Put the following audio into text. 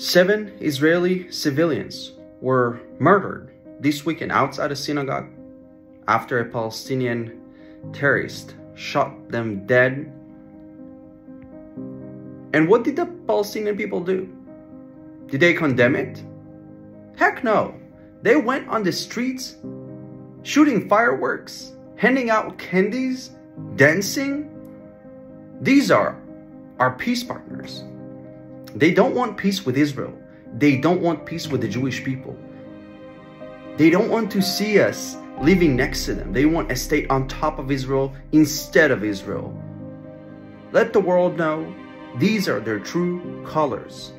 Seven Israeli civilians were murdered this weekend outside a synagogue after a Palestinian terrorist shot them dead. And what did the Palestinian people do? Did they condemn it? Heck no. They went on the streets shooting fireworks, handing out candies, dancing. These are our peace partners. They don't want peace with Israel. They don't want peace with the Jewish people. They don't want to see us living next to them. They want a state on top of Israel instead of Israel. Let the world know these are their true colors.